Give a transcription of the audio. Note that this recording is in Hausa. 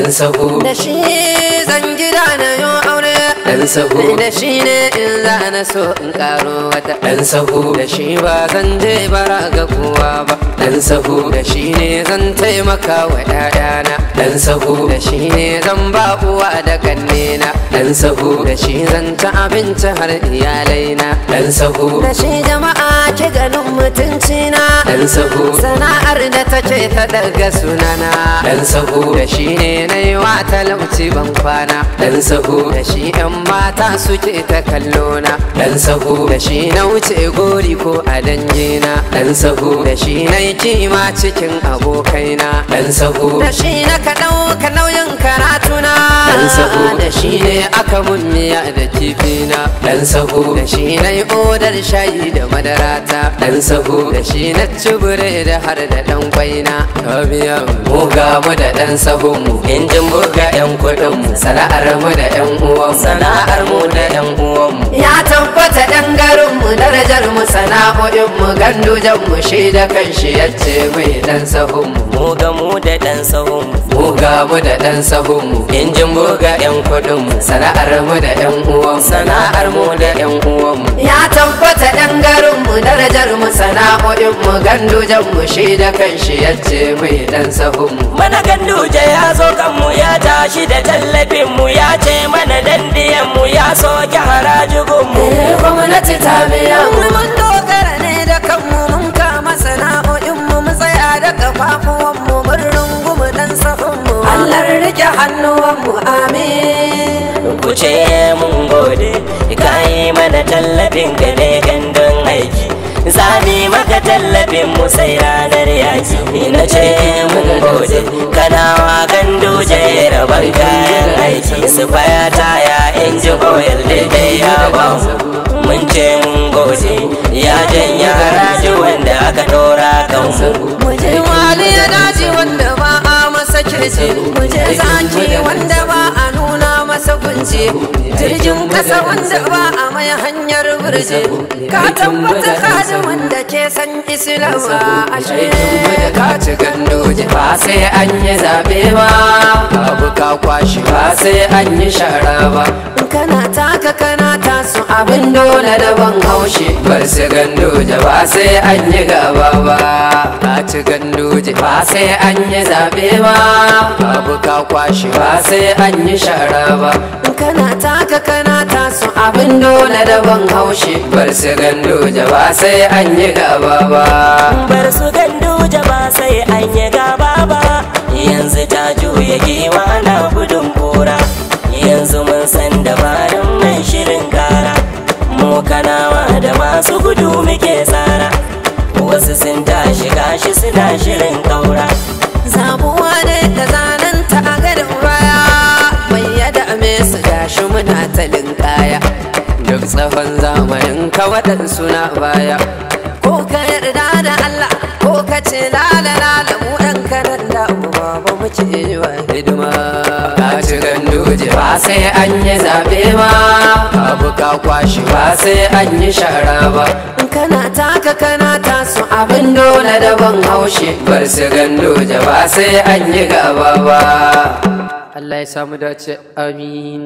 dan sahu. Da shi zan gida na yo aure. Dan sahu. Da shi ne in za na so in karo wata. Dan sahu. Da shi ba zan je bara ga kowa ba. Dan sahu. Da shi ne zan taimaka wa ‘ya'yana dan sahu. Da shi ne zan ba uwa da kannena dan sahu. Da shi zan ci abinci har iyalaina. Dan sahu. Da shi jama'a ke ganin mutuncina. Dan sahu. Sana'ar da take ta daga sunana. Dan sahu. Da shi ne na yi wa talauci ban kwana. Dan sahu. Da shi ‘yan mata suke ta kallona. Dan sahu. Da shi na wuce gori ko a dangina. Dan sahu. Da shi na yi kima cikin abokaina. Dan sahu. Da shi na ka nauyin Dan sahu. da shi ne aka mun miya da kifina dan sahu da shi na yi odar shayi da madarata dan sahu da shi na ci da har da ɗan kwaina ka biya mu ga mu da dan sahun mu. Injin buga yan kuɗin mu sana'ar mu da yan uwan mu. Sana'ar mu da yan uwan mu. Ya tabbata darajar mu sana'o'in mu gandujan mu shi da kanshi ya ce mai dan sahun mu. Mu ga mu da dan sahun mu. Mu ga mu da dan sahun mu. Injin buga yan kuɗin mu. Sana'ar mu da yan uwan mu. Sana'ar mu da yan uwan mu. Ya tabbata ɗan garin mu darajar mu sana'o'in mu gandujan mu shi da kanshi ya ce mai dan sahun mu. Mana ganduje ya zo kanmu ya tashi da tallafin mu ya ce mana dandiyan mu ya soke harajigun mu. Eh, gwamnati ta biya mu. Riƙe hannuwan mu amin. Ku ce mun gode ka yi mana tallafin ka ne gandun aiki. Zami maka tallafin mu sai ranar yaki. Na ce mun gode kanawa ganduje rabon kayan aiki. Su faya taya inji oil daidai ya ba mu. Mun ce mun gode ya janya haraji wanda aka dora kan mu. Mu je wali ya daji wanda ba a masa kirce mu je zaki wanda ba a nuna masa kunce jirgin kasa wanda ba a mai hanyar burje ka tabbata kaji wanda ke san islama ashe. Ka ci gandoji ba sai an yi zaɓe ba. Abu ka kwashi ba sai an yi shara ba. Taka kana tasu abin dole da ban haushi. Bar su gandoji ba sai an yi gaba ba. Ka ci gandoji ba sai an yi zaɓe ba. Abu ka kwashi ba sai an yi shara ba. Kana taka kana tasu abin dole da ban haushi. Bar su gandoji ba sai an yi gaba ba. Bar su ganduje ba sai an yi gaba ba. Yanzu ta juya giwa na gudun gudu muke tsara. Wasu sun tashi gashi suna shirin kaura zabuwa ne da zanen ta a gadon baya mai yada me su gashi muna ta linkaya duk tsawon zamanin ka waɗansu na baya. Ko ka yarda da Allah ko ka ce lala lala mu ɗan kanan da uba ba mu ce yi wa hidima. Ka ci gandoji ba sai an yi zaɓe ba. abu ka kwashi ba sai an yi shara ba. Kana taka kana tasu abin dole da ban haushi bar su gandoji ba sai an yi gaba ba. Allah ya samu dace amin.